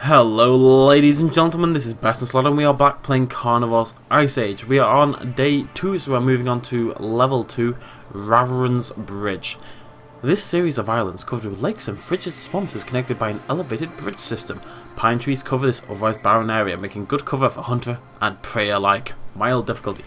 Hello ladies and gentlemen, this is Best in Slot and we are back playing Carnivores Ice Age. We are on day 2, so we're moving on to level 2, Raveron's Bridge. This series of islands covered with lakes and frigid swamps is connected by an elevated bridge system. Pine trees cover this otherwise barren area, making good cover for hunter and prey alike. Mild difficulty.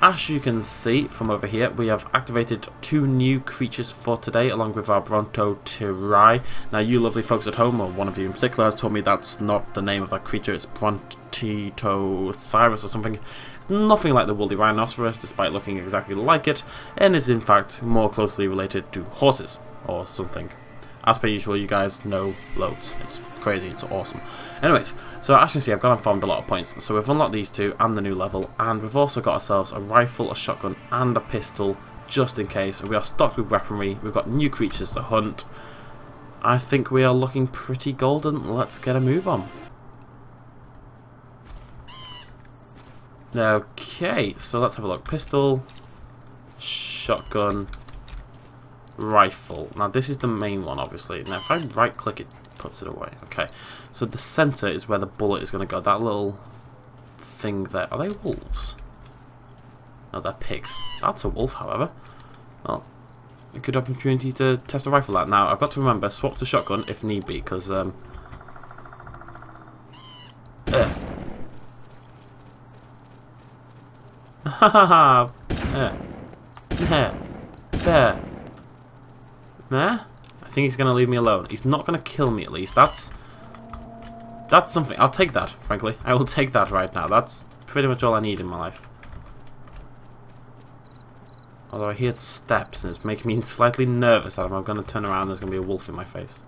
As you can see from over here, we have activated two new creatures for today, along with our Brontothyri. Now, you lovely folks at home, or one of you in particular, has told me that's not the name of that creature, it's Brontitothyrus or something. Nothing like the woolly rhinoceros, despite looking exactly like it, and is in fact more closely related to horses, or something as per usual, you guys know loads. It's crazy, it's awesome. Anyways, so as you can see, I've gone and farmed a lot of points. So we've unlocked these two and the new level, and we've also got ourselves a rifle, a shotgun, and a pistol, just in case. We are stocked with weaponry, we've got new creatures to hunt. I think we are looking pretty golden. Let's get a move on. Okay, so let's have a look. Pistol, shotgun, rifle. Now this is the main one obviously. Now if I right click it puts it away. Okay. So the center is where the bullet is going to go. That little thing there. Are they wolves? No, they're pigs. That's a wolf, however. Well, a good opportunity to test a rifle out. Now, I've got to remember, swap to shotgun if need be, because... Um, uh. Ha ha ha! There. There. Nah? I think he's going to leave me alone. He's not going to kill me, at least. That's... That's something. I'll take that, frankly. I will take that right now. That's pretty much all I need in my life. Although I hear steps, and it's making me slightly nervous that I'm going to turn around there's going to be a wolf in my face.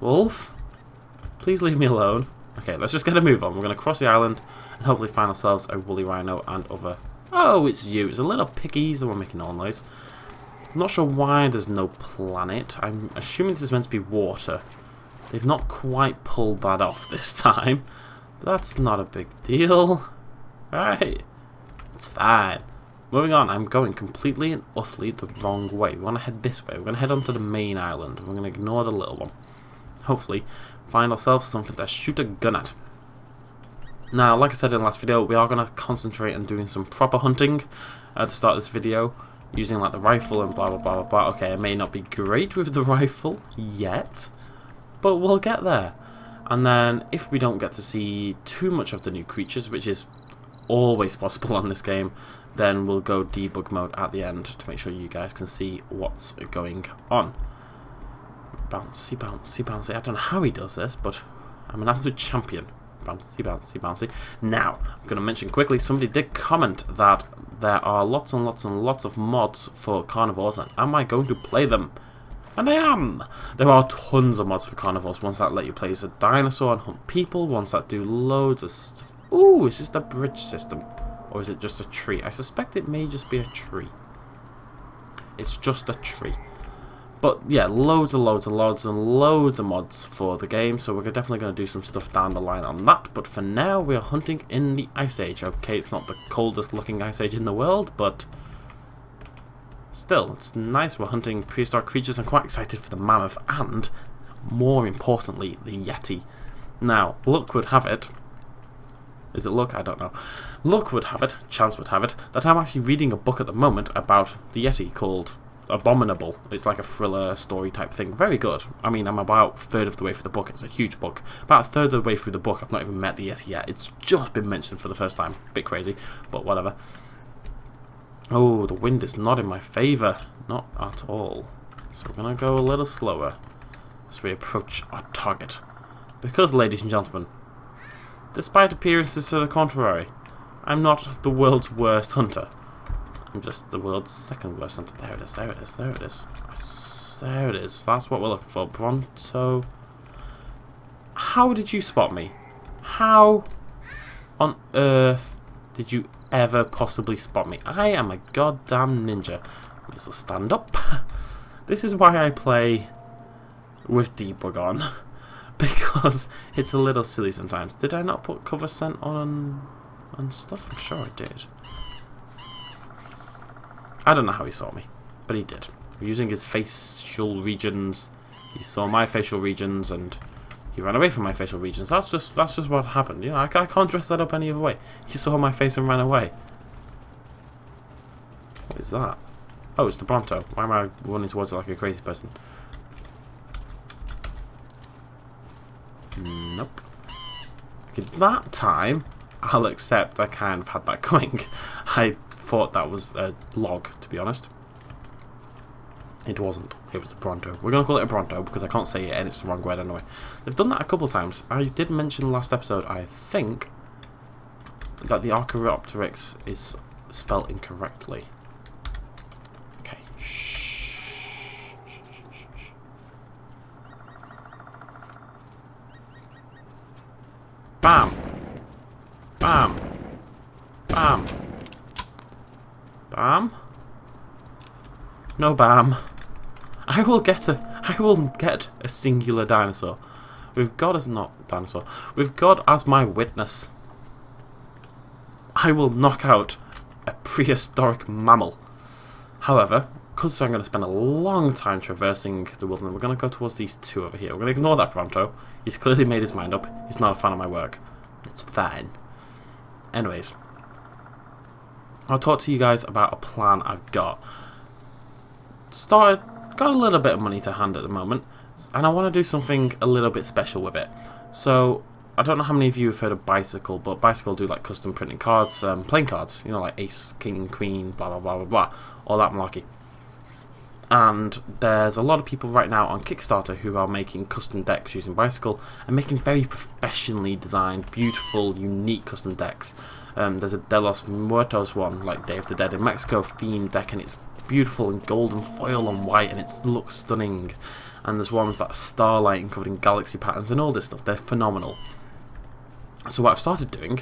Wolf? Please leave me alone. Okay, let's just get a move on. We're going to cross the island and hopefully find ourselves a woolly rhino and other Oh, it's you. It's a little piggies that were making all noise. I'm not sure why there's no planet. I'm assuming this is meant to be water. They've not quite pulled that off this time. But that's not a big deal. Right. It's fine. Moving on, I'm going completely and utterly the wrong way. We want to head this way. We're going to head onto the main island. We're going to ignore the little one. Hopefully, find ourselves something to shoot a gun at. Now, like I said in the last video, we are going to concentrate on doing some proper hunting at the start of this video, using like the rifle and blah blah blah blah blah. Okay, I may not be great with the rifle yet, but we'll get there. And then, if we don't get to see too much of the new creatures, which is always possible on this game, then we'll go debug mode at the end to make sure you guys can see what's going on. Bouncy, bouncy, bouncy. I don't know how he does this, but I'm an absolute champion bouncy, bouncy, bouncy. Now, I'm going to mention quickly, somebody did comment that there are lots and lots and lots of mods for Carnivores, and am I going to play them? And I am! There are tons of mods for Carnivores, ones that let you play as a dinosaur and hunt people, ones that do loads of stuff. Ooh, is this the bridge system? Or is it just a tree? I suspect it may just be a tree. It's just a tree. But yeah, loads and loads and loads and loads of mods for the game, so we're definitely going to do some stuff down the line on that. But for now, we are hunting in the Ice Age. Okay, it's not the coldest looking Ice Age in the world, but still, it's nice. We're hunting prehistoric creatures. I'm quite excited for the mammoth and, more importantly, the Yeti. Now, luck would have it, is it luck? I don't know. Luck would have it, chance would have it, that I'm actually reading a book at the moment about the Yeti called Abominable. It's like a thriller story type thing. Very good. I mean, I'm about third of the way through the book. It's a huge book. About a third of the way through the book, I've not even met the Yeti yet. It's just been mentioned for the first time. Bit crazy, but whatever. Oh, the wind is not in my favour. Not at all. So we're going to go a little slower as we approach our target. Because, ladies and gentlemen, despite appearances to the contrary, I'm not the world's worst hunter. I'm just the world's second worst hunter. There it is, there it is, there it is. There it is. That's what we're looking for. Bronto. How did you spot me? How on earth did you ever possibly spot me? I am a goddamn ninja. May as well stand up. this is why I play with debug on. because it's a little silly sometimes. Did I not put cover scent on and stuff? I'm sure I did. I don't know how he saw me, but he did. Using his facial regions He saw my facial regions and he ran away from my facial regions. That's just that's just what happened. You know, I, I can't dress that up any other way. He saw my face and ran away. What is that? Oh, it's the Bronto. Why am I running towards it like a crazy person? Nope. Okay, that time, I'll accept I kind of had that going. I thought that was a log, to be honest. It wasn't. It was a Bronto. We're going to call it a Bronto because I can't say it and it's the wrong word anyway. They've done that a couple times. I did mention last episode, I think, that the Archaeopteryx is spelled incorrectly. Okay. Shh. Bam! Bam! Bam! Bam? No bam. I will get a I will get a singular dinosaur. With God as not dinosaur. With God as my witness. I will knock out a prehistoric mammal. However, because I'm going to spend a long time traversing the wilderness, we're going to go towards these two over here. We're going to ignore that Bronto. He's clearly made his mind up. He's not a fan of my work. It's fine. Anyways, I'll talk to you guys about a plan I've got. Started, got a little bit of money to hand at the moment, and I want to do something a little bit special with it. So, I don't know how many of you have heard of Bicycle, but Bicycle do like custom printing cards, um, playing cards, you know, like Ace, King, Queen, blah blah blah blah blah, all that malarkey. And there's a lot of people right now on Kickstarter who are making custom decks using Bicycle and making very professionally designed, beautiful, unique custom decks. Um, there's a De los Muertos one, like Day of the Dead in Mexico themed deck, and it's beautiful in golden foil and white, and it looks stunning. And there's ones that are starlight and covered in galaxy patterns and all this stuff. They're phenomenal. So what I've started doing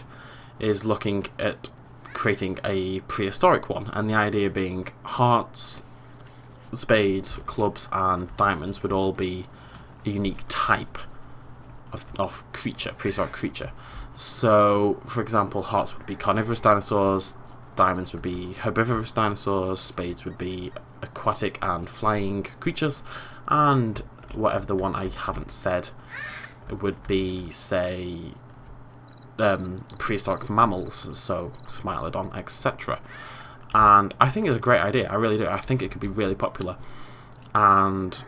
is looking at creating a prehistoric one, and the idea being hearts, spades, clubs, and diamonds would all be a unique type of, of creature, prehistoric creature. So, for example, hearts would be carnivorous dinosaurs, diamonds would be herbivorous dinosaurs, spades would be aquatic and flying creatures, and whatever the one I haven't said would be, say, um, prehistoric mammals, so Smilodon, etc. And I think it's a great idea, I really do. I think it could be really popular. And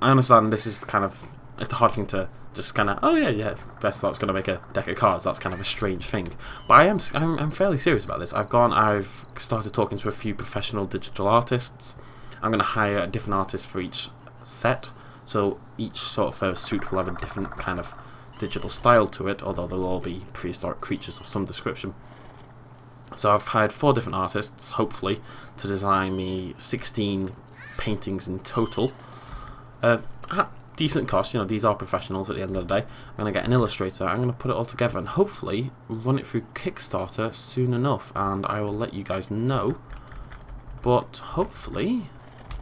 I understand this is kind of, it's a hard thing to just kind of, oh yeah, yeah, best that's going to make a deck of cards. That's kind of a strange thing. But I am, I'm, I'm fairly serious about this. I've gone, I've started talking to a few professional digital artists. I'm going to hire a different artist for each set. So each sort of suit will have a different kind of digital style to it, although they'll all be prehistoric creatures of some description. So I've hired four different artists, hopefully, to design me 16 paintings in total. Uh, at decent cost, you know, these are professionals at the end of the day. I'm going to get an illustrator, I'm going to put it all together and hopefully run it through Kickstarter soon enough and I will let you guys know. But hopefully,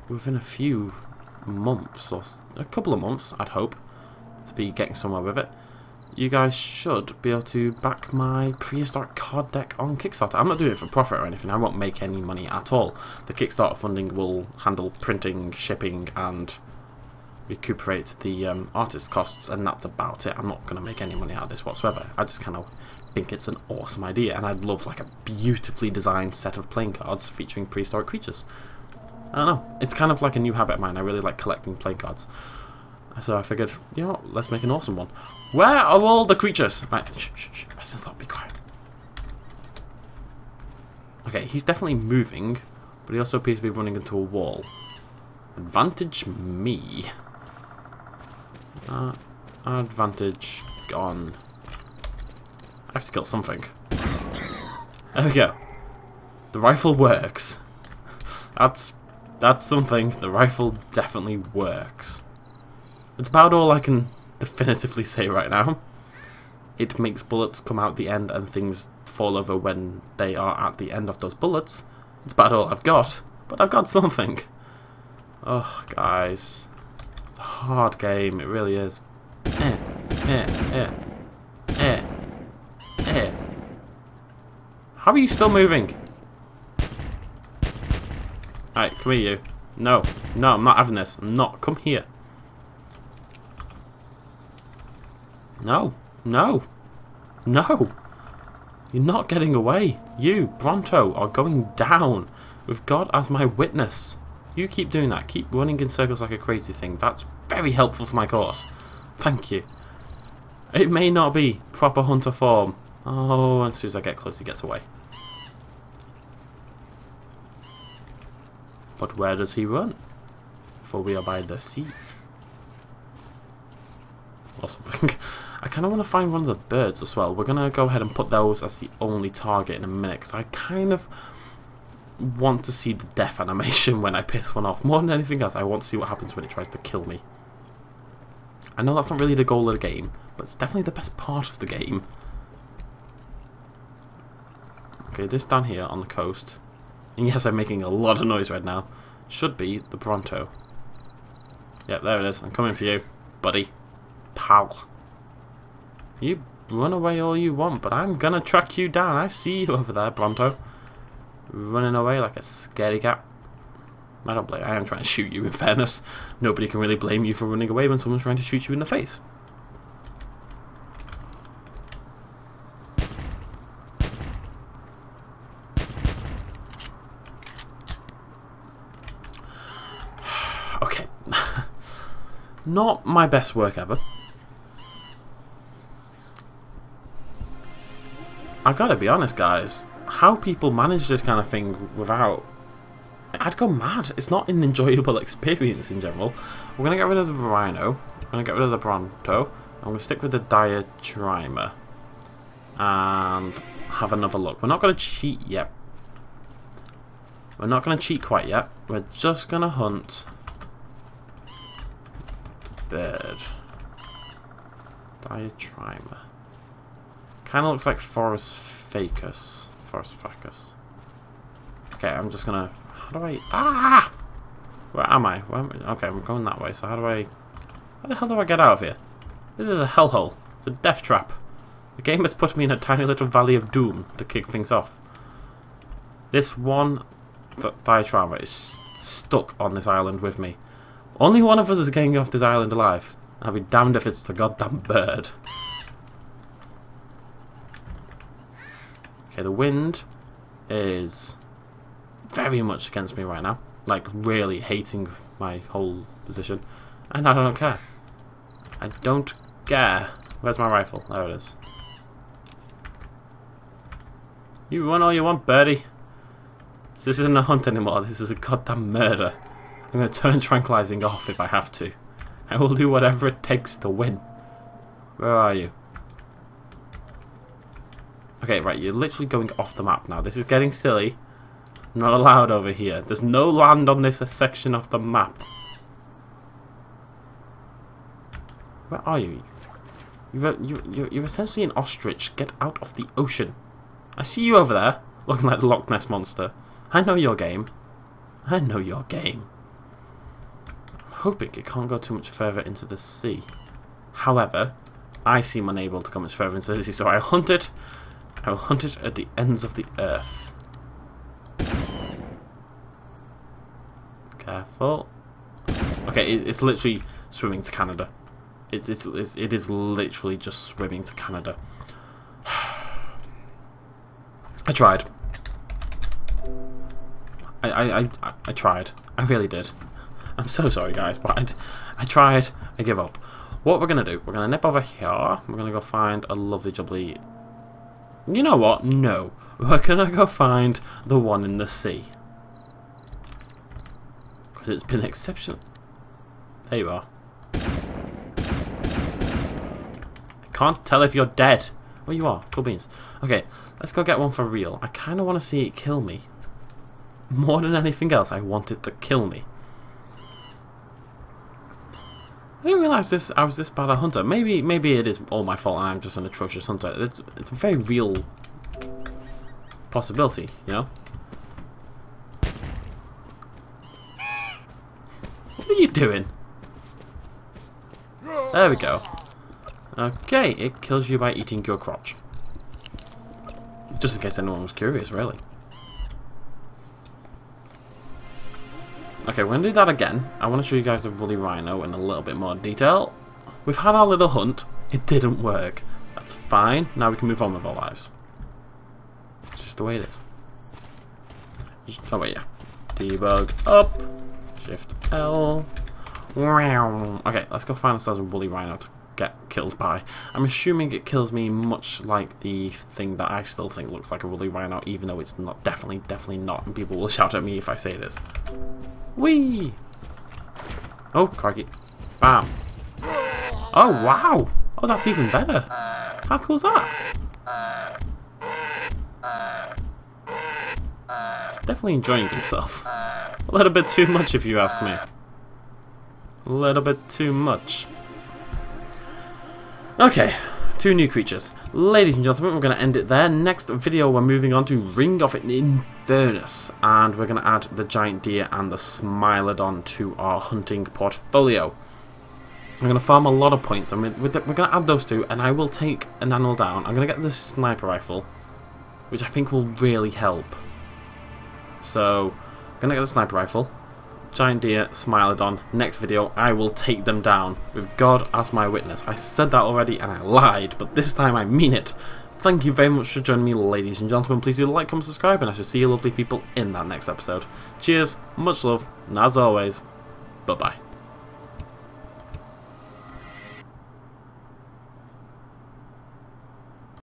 within a few months, or a couple of months, I'd hope, to be getting somewhere with it you guys should be able to back my prehistoric card deck on Kickstarter. I'm not doing it for profit or anything, I won't make any money at all. The Kickstarter funding will handle printing, shipping and recuperate the um, artist costs and that's about it. I'm not going to make any money out of this whatsoever. I just kind of think it's an awesome idea and I'd love like a beautifully designed set of playing cards featuring prehistoric creatures. I don't know, it's kind of like a new habit of mine. I really like collecting playing cards. So I figured, you know, let's make an awesome one. Where are all the creatures? Right, shh, shh, shh. Not be quiet. Okay, he's definitely moving, but he also appears to be running into a wall. Advantage me. Uh, advantage gone. I have to kill something. There we go. The rifle works. that's that's something. The rifle definitely works. It's about all I can definitively say right now. It makes bullets come out the end and things fall over when they are at the end of those bullets. It's about all I've got, but I've got something. Oh, guys. It's a hard game, it really is. Eh, eh, eh, eh, eh. How are you still moving? Alright, come here you. No, no, I'm not having this. I'm not. Come here. No. No. No. You're not getting away. You, Bronto, are going down with God as my witness. You keep doing that. Keep running in circles like a crazy thing. That's very helpful for my course. Thank you. It may not be proper hunter form. Oh, as soon as I get close, he gets away. But where does he run? For we are by the sea. Or something. I kind of want to find one of the birds as well. We're going to go ahead and put those as the only target in a minute. Because I kind of want to see the death animation when I piss one off. More than anything else, I want to see what happens when it tries to kill me. I know that's not really the goal of the game, but it's definitely the best part of the game. Okay, this down here on the coast. And yes, I'm making a lot of noise right now. Should be the Bronto. Yep, there it is. I'm coming for you, buddy. Pal. You run away all you want, but I'm gonna track you down. I see you over there, Bronto running away like a scaredy cat. I don't blame. I am trying to shoot you. In fairness, nobody can really blame you for running away when someone's trying to shoot you in the face. okay, not my best work ever. I gotta be honest, guys how people manage this kind of thing without... I'd go mad. It's not an enjoyable experience in general. We're going to get rid of the Rhino. We're to get rid of the Bronto. I'm to stick with the Diatryma. And have another look. We're not going to cheat yet. We're not going to cheat quite yet. We're just going to hunt... Bird. Diatryma. Kind of looks like Forest Facus. Forest Facus. Okay, I'm just gonna... How do I... Ah! Where am I? Where am I? Okay, I'm going that way, so how do I... How the hell do I get out of here? This is a hellhole. It's a death trap. The game has put me in a tiny little valley of doom to kick things off. This one th Diatryma is stuck on this island with me. Only one of us is getting off this island alive. I'll be damned if it's the goddamn bird. Okay, the wind is very much against me right now. Like, really hating my whole position. And I don't care. I don't care. Where's my rifle? There it is. You run all you want, birdie. This isn't a hunt anymore. This is a goddamn murder. I'm going to turn tranquilizing off if I have to. I will do whatever it takes to win. Where are you? Okay, right, you're literally going off the map now. This is getting silly. Not allowed over here. There's no land on this section of the map. Where are you? You're, uh, you're, you're essentially an ostrich. Get out of the ocean. I see you over there, looking like the Loch Ness Monster. I know your game. I know your game. I'm hoping it can't go too much further into the sea. However, I seem unable to go much further into the sea, so I hunt it I will hunt it at the ends of the earth. Careful. Okay, it, it's literally swimming to Canada. It's, it's, it is literally just swimming to Canada. I tried. I, I, I, I tried. I really did. I'm so sorry, guys, but I, I tried. I give up. What we're going to do, we're going to nip over here. We're going to go find a lovely, jubbly you know what? No. We're gonna go find the one in the sea. Because it's been exceptional. There you are. I can't tell if you're dead. Oh, you are. Cool beans. Okay, let's go get one for real. I kind of want to see it kill me. More than anything else, I want it to kill me. I didn't realise this. I was this bad a hunter. Maybe, maybe it is all my fault, I'm just an atrocious hunter. It's, it's a very real possibility, you know. What are you doing? There we go. Okay, it kills you by eating your crotch. Just in case anyone was curious, really. Okay, we're going to do that again. I want to show you guys the woolly rhino in a little bit more detail. We've had our little hunt. It didn't work. That's fine. Now we can move on with our lives. It's just the way it is. Oh wait, yeah. Debug up. Shift L. Okay, let's go find ourselves a woolly rhino to get killed by. I'm assuming it kills me much like the thing that I still think looks like a woolly rhino, even though it's not definitely, definitely not, and people will shout at me if I say this. Whee! Oh, crikey. Bam. Oh, wow! Oh, that's even better. How cool is that? He's definitely enjoying himself. A little bit too much if you ask me. A little bit too much. Okay, two new creatures. Ladies and gentlemen, we're going to end it there. Next video, we're moving on to Ring of Infernus, and we're going to add the Giant Deer and the Smilodon to our hunting portfolio. I'm going to farm a lot of points, and we're, we're going to add those two, and I will take an animal down. I'm going to get the sniper rifle, which I think will really help. So, I'm going to get the sniper rifle. Giant Deer, Smilodon. Next video, I will take them down, with God as my witness. I said that already and I lied, but this time I mean it. Thank you very much for joining me, ladies and gentlemen. Please do like, comment, subscribe, and I shall see you lovely people in that next episode. Cheers, much love, and as always, bye-bye.